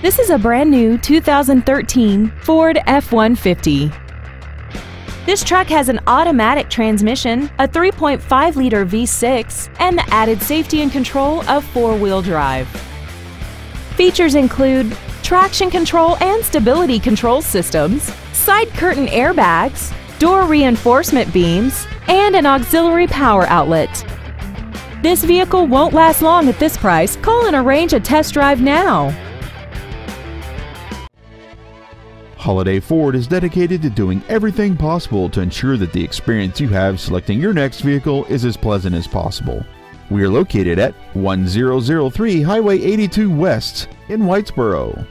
This is a brand new 2013 Ford F-150. This truck has an automatic transmission, a 3.5-liter V6, and the added safety and control of four-wheel drive. Features include traction control and stability control systems, side curtain airbags, door reinforcement beams, and an auxiliary power outlet. This vehicle won't last long at this price. Call and arrange a test drive now. Holiday Ford is dedicated to doing everything possible to ensure that the experience you have selecting your next vehicle is as pleasant as possible. We are located at 1003 Highway 82 West in Whitesboro.